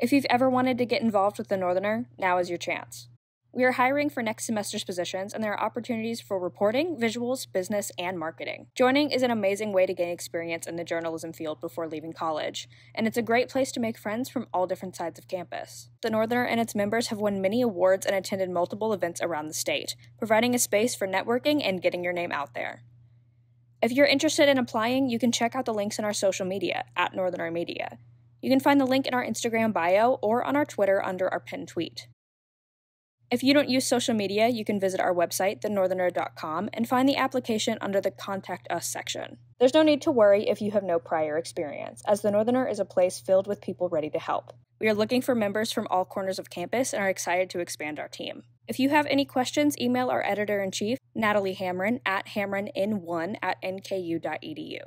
If you've ever wanted to get involved with The Northerner, now is your chance. We are hiring for next semester's positions, and there are opportunities for reporting, visuals, business, and marketing. Joining is an amazing way to gain experience in the journalism field before leaving college, and it's a great place to make friends from all different sides of campus. The Northerner and its members have won many awards and attended multiple events around the state, providing a space for networking and getting your name out there. If you're interested in applying, you can check out the links in our social media at Northerner Media. You can find the link in our Instagram bio or on our Twitter under our pinned tweet. If you don't use social media, you can visit our website, thenortherner.com, and find the application under the Contact Us section. There's no need to worry if you have no prior experience, as The Northerner is a place filled with people ready to help. We are looking for members from all corners of campus and are excited to expand our team. If you have any questions, email our editor in chief, Natalie Hamron, at hamronin1 at nku.edu.